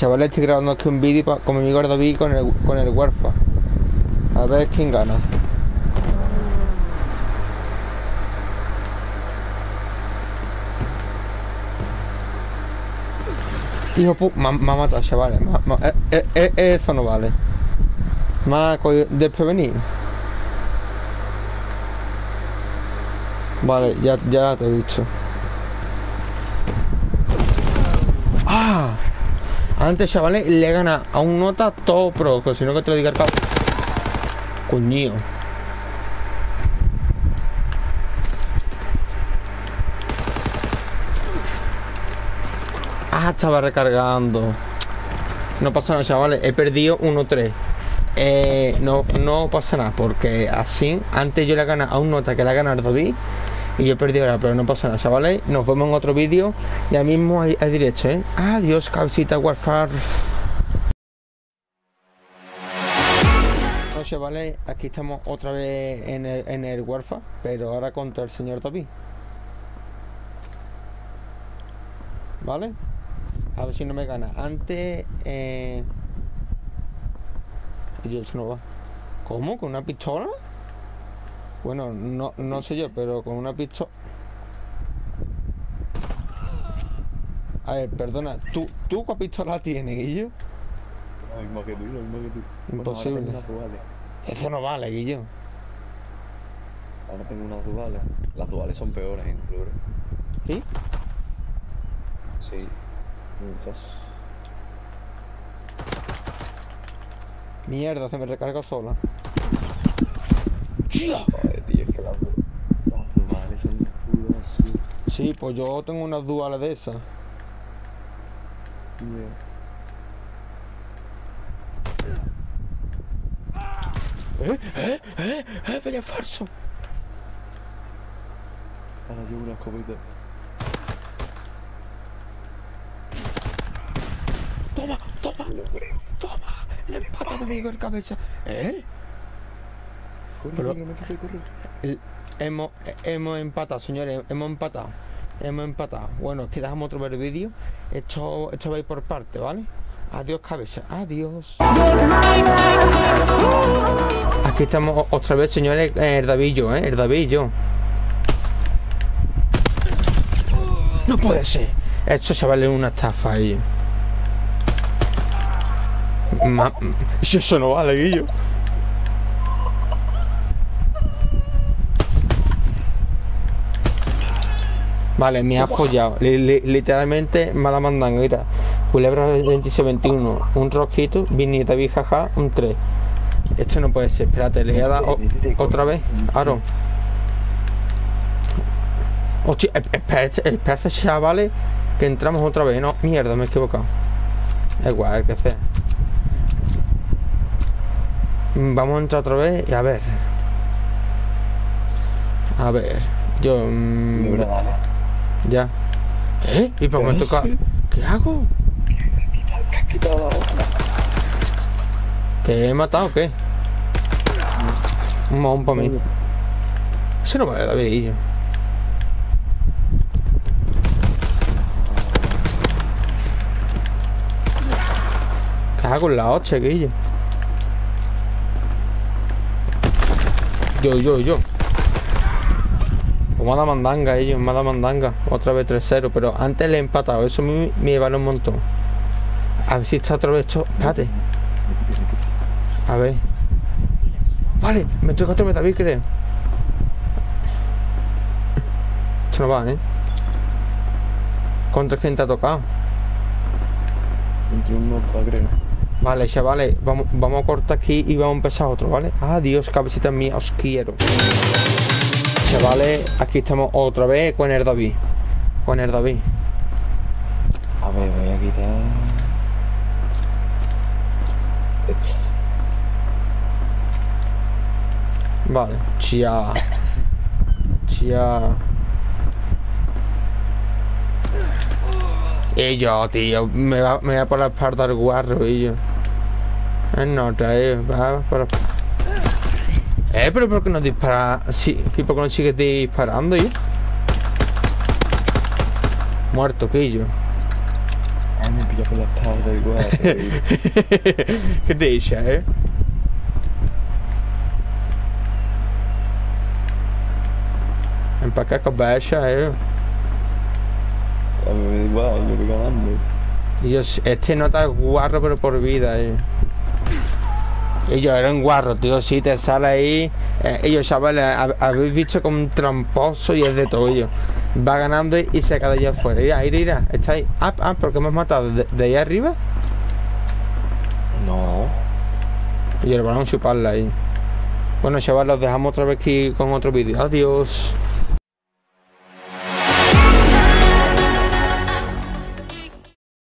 Chavales, estoy grabando aquí un vídeo con mi amigo David con el, con el Warfa. A ver quién gana. Hijo pu... Me ha matado, chavales. Eh, eh, eh, eso no vale. Me ha desprevenido. Vale, ya, ya te he dicho. ¡Ah! Antes, chavales, le gana a un nota todo pro, que si no que te lo diga el cabo. Coño. Ah, estaba recargando. No pasa nada, chavales. He perdido 1-3. Eh, no, no pasa nada, porque así, antes yo le gana a un nota que le gana a David y yo he perdido ahora, pero no pasa nada, chavales. Nos vemos en otro vídeo. Ya mismo hay, hay directo, ¿eh? Adiós, cabecita Warfare. No, chavales, aquí estamos otra vez en el, en el Warfare, pero ahora contra el señor David. ¿Vale? A ver si no me gana. Antes, eh... Dios, no va. ¿Cómo? ¿Con una pistola? Bueno, no, no sé yo, pero con una pistola... A ver, perdona, ¿tú, tú cuál pistola tienes, Guillo? Lo mismo que tú, lo mismo que tú. Imposible. Bueno, duales. Eso no vale, Guillo. Ahora tengo unas duales. Las duales son peores incluso. ¿Sí? Sí. Muchas. Mierda, se me recarga sola. Joder, tío, es que las, du- las duales son puras así. Sí, pues yo tengo unas duales de esas. ¿Eh? ¿Eh? ¿Eh? ¿Eh? Vaya falso. Ahora yo una escopeta. Toma, toma, toma. Le he empatado amigo el cabeza. ¿Eh? Corre, Pero- corre, métete, corre. El- hemos, hemos empatado, señores, hemos empatado. Hemos empatado. Bueno, es que dejamos otro ver vídeo. Esto, esto va a ir por parte, ¿vale? Adiós, cabeza. Adiós. Aquí estamos otra vez, señores, el yo, ¿eh? El David y yo. No puede ser. Esto se vale una estafa ahí. Ma- eso no vale, Guillo. Vale, me ha li- literalmente mala mandanga, mira. Culebra 2621, un Vini David jaja, un 3. Esto no puede ser, espérate, le voy a dar otra vez. Aaron. Hostia, espérate, espérate, chavales, que entramos otra vez. No, mierda, me he equivocado. Da igual, el que. Mm, Vamos a entrar otra vez y a ver. A ver, yo. mm, dale. Ya. ¿Eh? ¿Y por qué me ¿Qué hago? ¿Qué has quitado la otra? ¿Te he matado o qué? Un mohón para mí. Ese no vale David. y yo. ¿Qué hago con la 8, Guillo? Yo, yo, yo. Me ha dado mandanga ellos, me ha dado mandanga. Otra vez 3-0, pero antes le he empatado. Eso me, me vale un montón. A ver si está otra vez esto. Espérate. A ver. Vale, me toca otra vez David, creo. Esto no va, ¿eh? ¿Contra quién te ha tocado? Entre un nota, creo. Vale, chavales, vamos, vamos a cortar aquí y vamos a empezar otro, ¿vale? Adiós, cabecitas mías, os quiero. Chavales, aquí estamos otra vez con el David. Con el David. A ver, voy a quitar. Vale, chia. Chia. Y yo, tío, me va, me va por la espalda el guarro y yo. Es nota, eh, va por la... Eh, pero ¿por qué no dispara? Sí, ¿y por qué no sigues disparando, yo? Muerto, Quillo. Ay, me pilla por la espalda igual. ¿Qué te dice, eh? Empacar con becha, eh. A me da igual, yo. Y yo, este nota guarro, pero por vida, eh. Ellos eran guarros, tío. Si te sale ahí. eh, ellos, chavales, hab- habéis visto como un tramposo y es de todo ello. Va ganando y, se queda allá afuera. Mira, mira, mira. Está ahí. Ah, ah, ¿por qué has matado? ¿De, de ahí arriba? No. Y el balón chuparla ahí. Bueno, chavales, los dejamos otra vez aquí con otro vídeo. Adiós.